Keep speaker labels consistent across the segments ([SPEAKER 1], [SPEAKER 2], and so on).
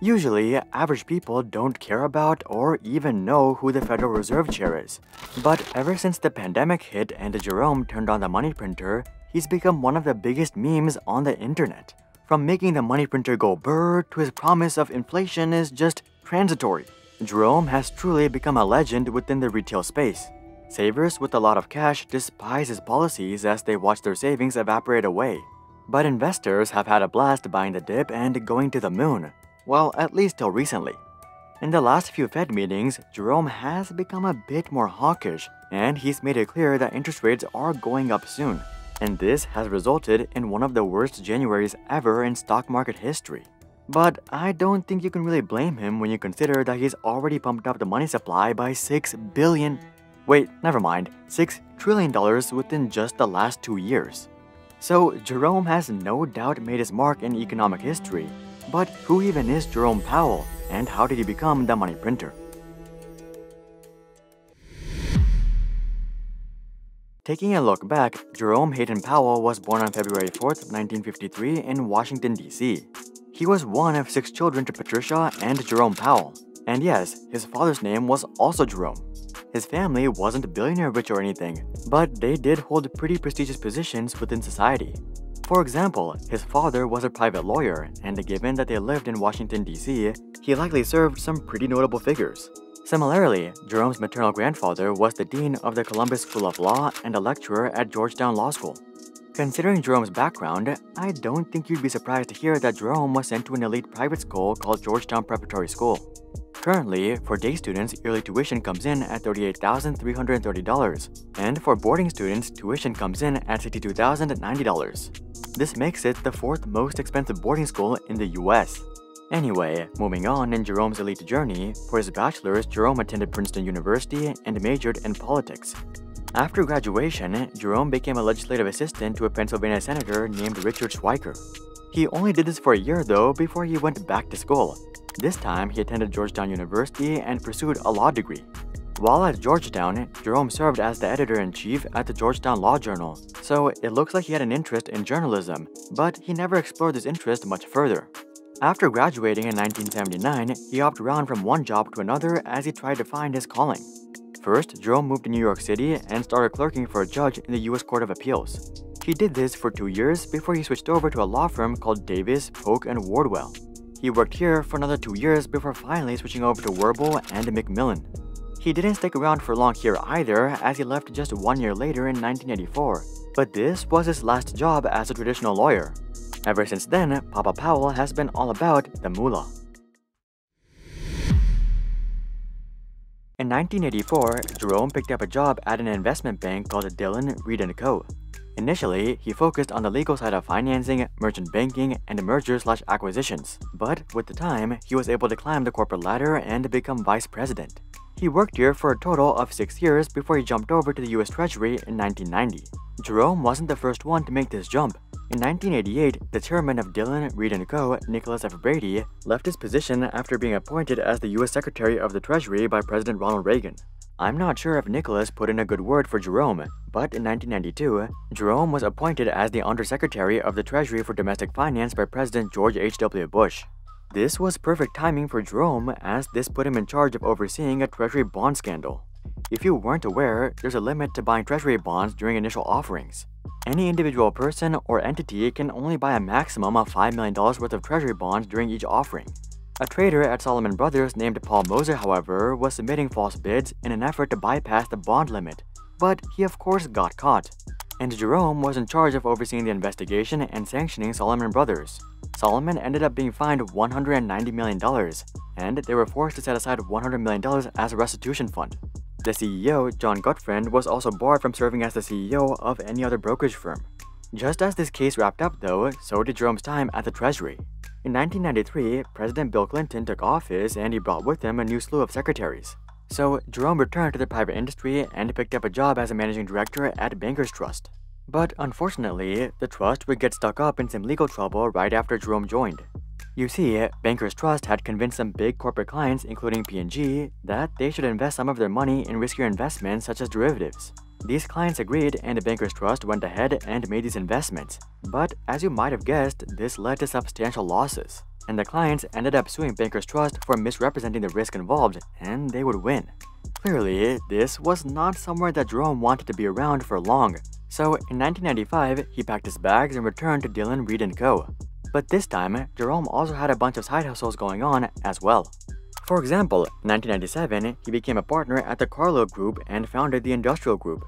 [SPEAKER 1] Usually, average people don't care about or even know who the Federal Reserve Chair is. But ever since the pandemic hit and Jerome turned on the money printer, he's become one of the biggest memes on the internet. From making the money printer go brr to his promise of inflation is just transitory. Jerome has truly become a legend within the retail space. Savers with a lot of cash despise his policies as they watch their savings evaporate away. But investors have had a blast buying the dip and going to the moon. Well, at least till recently. In the last few Fed meetings, Jerome has become a bit more hawkish, and he's made it clear that interest rates are going up soon. And this has resulted in one of the worst Januaries ever in stock market history. But I don't think you can really blame him when you consider that he's already pumped up the money supply by 6 billion. Wait, never mind, 6 trillion dollars within just the last two years. So Jerome has no doubt made his mark in economic history. But who even is Jerome Powell, and how did he become the money printer? Taking a look back, Jerome Hayden Powell was born on February 4, 1953 in Washington, D.C. He was one of six children to Patricia and Jerome Powell. And yes, his father's name was also Jerome. His family wasn't billionaire rich or anything, but they did hold pretty prestigious positions within society. For example, his father was a private lawyer, and given that they lived in Washington, D.C., he likely served some pretty notable figures. Similarly, Jerome's maternal grandfather was the dean of the Columbus School of Law and a lecturer at Georgetown Law School. Considering Jerome's background, I don't think you'd be surprised to hear that Jerome was sent to an elite private school called Georgetown Preparatory School. Currently, for day students, yearly tuition comes in at $38,330, and for boarding students, tuition comes in at $62,090. This makes it the fourth most expensive boarding school in the US. Anyway, moving on in Jerome's elite journey, for his bachelor's, Jerome attended Princeton University and majored in politics. After graduation, Jerome became a legislative assistant to a Pennsylvania senator named Richard Schweiker. He only did this for a year though before he went back to school. This time, he attended Georgetown University and pursued a law degree. While at Georgetown, Jerome served as the editor-in-chief at the Georgetown Law Journal, so it looks like he had an interest in journalism, but he never explored this interest much further. After graduating in 1979, he hopped around from one job to another as he tried to find his calling. First, Jerome moved to New York City and started clerking for a judge in the U.S. Court of Appeals. He did this for two years before he switched over to a law firm called Davis, Polk, and Wardwell. He worked here for another two years before finally switching over to Werbel and McMillen. He didn't stick around for long here either, as he left just one year later in 1984. But this was his last job as a traditional lawyer. Ever since then, Papa Powell has been all about the moolah. In 1984, Jerome picked up a job at an investment bank called Dillon, Read & Co. Initially, he focused on the legal side of financing, merchant banking, and mergers/acquisitions. But with the time, he was able to climb the corporate ladder and become vice president. He worked here for a total of six years before he jumped over to the US Treasury in 1990. Jerome wasn't the first one to make this jump. In 1988, the chairman of Dillon, Read & Co., Nicholas F. Brady, left his position after being appointed as the U.S. Secretary of the Treasury by President Ronald Reagan. I'm not sure if Nicholas put in a good word for Jerome, but in 1992, Jerome was appointed as the Undersecretary of the Treasury for Domestic Finance by President George H.W. Bush. This was perfect timing for Jerome as this put him in charge of overseeing a Treasury bond scandal. If you weren't aware, there's a limit to buying Treasury bonds during initial offerings. Any individual person or entity can only buy a maximum of $5 million worth of Treasury bonds during each offering. A trader at Salomon Brothers named Paul Mozer, however, was submitting false bids in an effort to bypass the bond limit, but he of course got caught. And Jerome was in charge of overseeing the investigation and sanctioning Salomon Brothers. Solomon ended up being fined $190 million, and they were forced to set aside $100 million as a restitution fund. The CEO, John Gutfreund, was also barred from serving as the CEO of any other brokerage firm. Just as this case wrapped up though, so did Jerome's time at the Treasury. In 1993, President Bill Clinton took office and he brought with him a new slew of secretaries. So Jerome returned to the private industry and picked up a job as a managing director at Bankers Trust. But unfortunately, the trust would get stuck up in some legal trouble right after Jerome joined. You see, Bankers Trust had convinced some big corporate clients, including P&G, that they should invest some of their money in riskier investments such as derivatives. These clients agreed and Bankers Trust went ahead and made these investments. But as you might have guessed, this led to substantial losses. And the clients ended up suing Bankers Trust for misrepresenting the risk involved, and they would win. Clearly, this was not somewhere that Jerome wanted to be around for long, so in 1995, he packed his bags and returned to Dillon Read & Co. But this time, Jerome also had a bunch of side hustles going on as well. For example, in 1997, he became a partner at the Carlyle Group and founded the Industrial Group.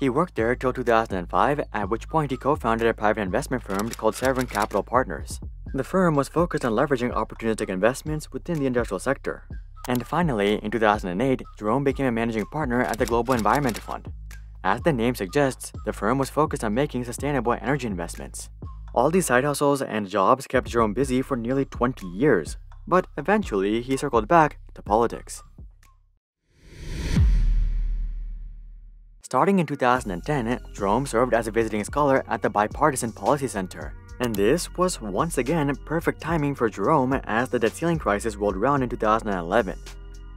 [SPEAKER 1] He worked there till 2005, at which point he co-founded a private investment firm called Severn Capital Partners. The firm was focused on leveraging opportunistic investments within the industrial sector. And finally, in 2008, Jerome became a managing partner at the Global Environment Fund. As the name suggests, the firm was focused on making sustainable energy investments. All these side hustles and jobs kept Jerome busy for nearly 20 years, but eventually he circled back to politics. Starting in 2010, Jerome served as a visiting scholar at the Bipartisan Policy Center, and this was once again perfect timing for Jerome as the debt ceiling crisis rolled around in 2011.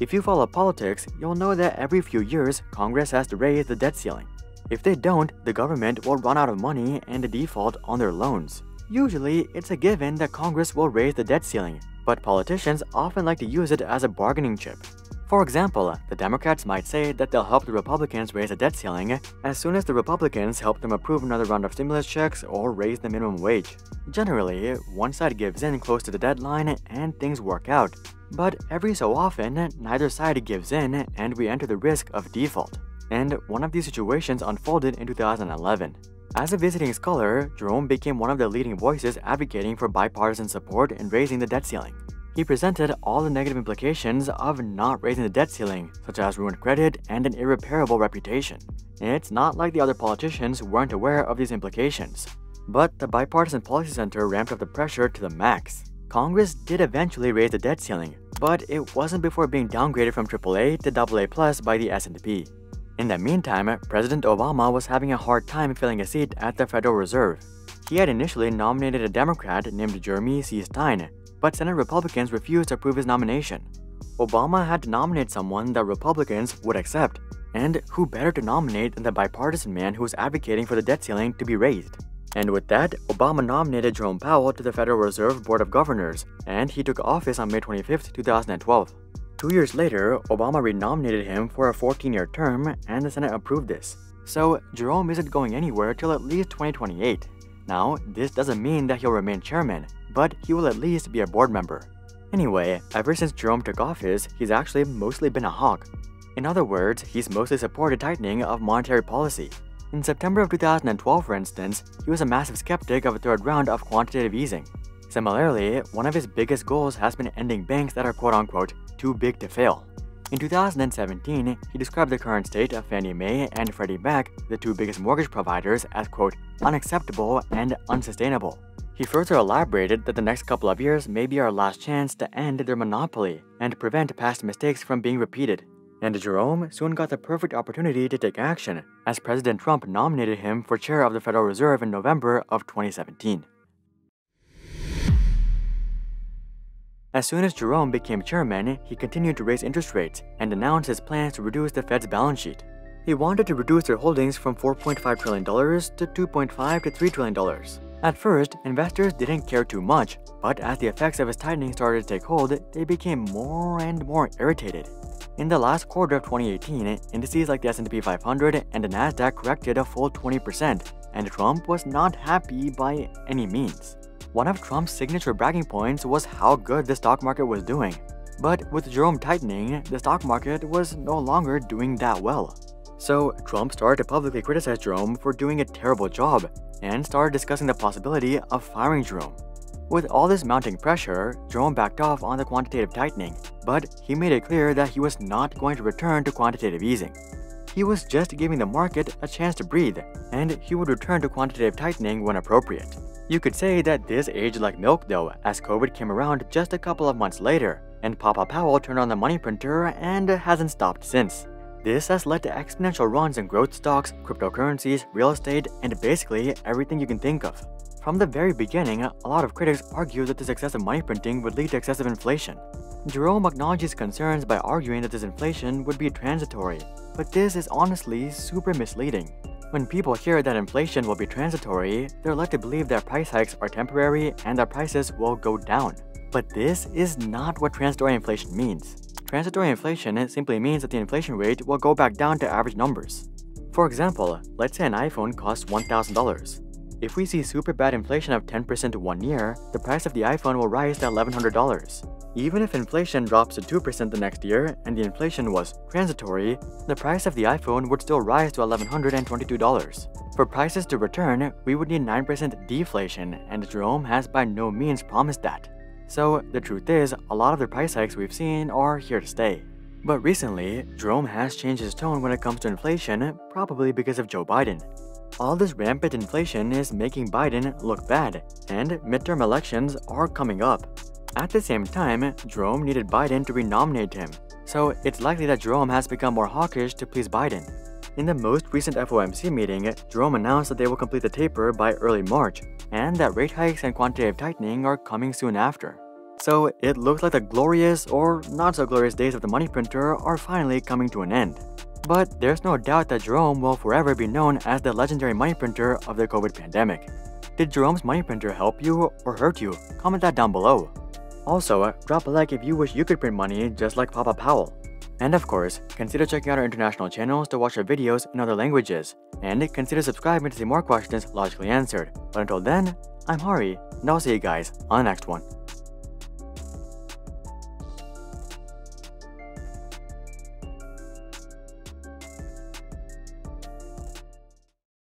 [SPEAKER 1] If you follow politics, you'll know that every few years, Congress has to raise the debt ceiling. If they don't, the government will run out of money and default on their loans. Usually, it's a given that Congress will raise the debt ceiling, but politicians often like to use it as a bargaining chip. For example, the Democrats might say that they'll help the Republicans raise the debt ceiling as soon as the Republicans help them approve another round of stimulus checks or raise the minimum wage. Generally, one side gives in close to the deadline and things work out. But every so often, neither side gives in and we enter the risk of default. And one of these situations unfolded in 2011. As a visiting scholar, Jerome became one of the leading voices advocating for bipartisan support in raising the debt ceiling. He presented all the negative implications of not raising the debt ceiling, such as ruined credit and an irreparable reputation. It's not like the other politicians weren't aware of these implications. But the Bipartisan Policy Center ramped up the pressure to the max. Congress did eventually raise the debt ceiling, but it wasn't before being downgraded from AAA to AA+ by the S&P. In the meantime, President Obama was having a hard time filling a seat at the Federal Reserve. He had initially nominated a Democrat named Jeremy C. Stein, but Senate Republicans refused to approve his nomination. Obama had to nominate someone that Republicans would accept, and who better to nominate than the bipartisan man who was advocating for the debt ceiling to be raised. And with that, Obama nominated Jerome Powell to the Federal Reserve Board of Governors, and he took office on May 25, 2012. Two years later, Obama renominated him for a 14-year term, and the Senate approved this. So, Jerome isn't going anywhere till at least 2028. Now, this doesn't mean that he'll remain chairman, but he will at least be a board member. Anyway, ever since Jerome took office, he's actually mostly been a hawk. In other words, he's mostly supported tightening of monetary policy. In September of 2012, for instance, he was a massive skeptic of a third round of quantitative easing. Similarly, one of his biggest goals has been ending banks that are quote-unquote too big to fail. In 2017, he described the current state of Fannie Mae and Freddie Mac, the two biggest mortgage providers, as quote, unacceptable and unsustainable. He further elaborated that the next couple of years may be our last chance to end their monopoly and prevent past mistakes from being repeated. And Jerome soon got the perfect opportunity to take action, as President Trump nominated him for chair of the Federal Reserve in November of 2017. As soon as Jerome became chairman, he continued to raise interest rates and announced his plans to reduce the Fed's balance sheet. He wanted to reduce their holdings from $4.5 trillion to $2.5 to $3 trillion. At first, investors didn't care too much, but as the effects of his tightening started to take hold, they became more and more irritated. In the last quarter of 2018, indices like the S&P 500 and the Nasdaq corrected a full 20%, and Trump was not happy by any means. One of Trump's signature bragging points was how good the stock market was doing. But with Jerome tightening, the stock market was no longer doing that well. So Trump started to publicly criticize Jerome for doing a terrible job and started discussing the possibility of firing Jerome. With all this mounting pressure, Jerome backed off on the quantitative tightening, but he made it clear that he was not going to return to quantitative easing. He was just giving the market a chance to breathe, and he would return to quantitative tightening when appropriate. You could say that this aged like milk though, as COVID came around just a couple of months later, and Papa Powell turned on the money printer and hasn't stopped since. This has led to exponential runs in growth stocks, cryptocurrencies, real estate, and basically everything you can think of. From the very beginning, a lot of critics argued that this excessive money printing would lead to excessive inflation. Jerome acknowledges concerns by arguing that this inflation would be transitory, but this is honestly super misleading. When people hear that inflation will be transitory, they're led to believe that price hikes are temporary and that prices will go down. But this is not what transitory inflation means. Transitory inflation simply means that the inflation rate will go back down to average numbers. For example, let's say an iPhone costs $1,000. If we see super bad inflation of 10% to one year, the price of the iPhone will rise to $1,100. Even if inflation drops to 2% the next year and the inflation was transitory, the price of the iPhone would still rise to $1,122. For prices to return, we would need 9% deflation, and Jerome has by no means promised that. So, the truth is, a lot of the price hikes we've seen are here to stay. But recently, Jerome has changed his tone when it comes to inflation, probably because of Joe Biden. All this rampant inflation is making Biden look bad, and midterm elections are coming up. At the same time, Jerome needed Biden to renominate him, so it's likely that Jerome has become more hawkish to please Biden. In the most recent FOMC meeting, Jerome announced that they will complete the taper by early March, and that rate hikes and quantitative tightening are coming soon after. So it looks like the glorious or not so glorious days of the money printer are finally coming to an end. But there's no doubt that Jerome will forever be known as the legendary money printer of the COVID pandemic. Did Jerome's money printer help you or hurt you? Comment that down below. Also, drop a like if you wish you could print money just like Papa Powell. And of course, consider checking out our international channels to watch our videos in other languages, and consider subscribing to see more questions logically answered. But until then, I'm Hari, and I'll see you guys on the next one.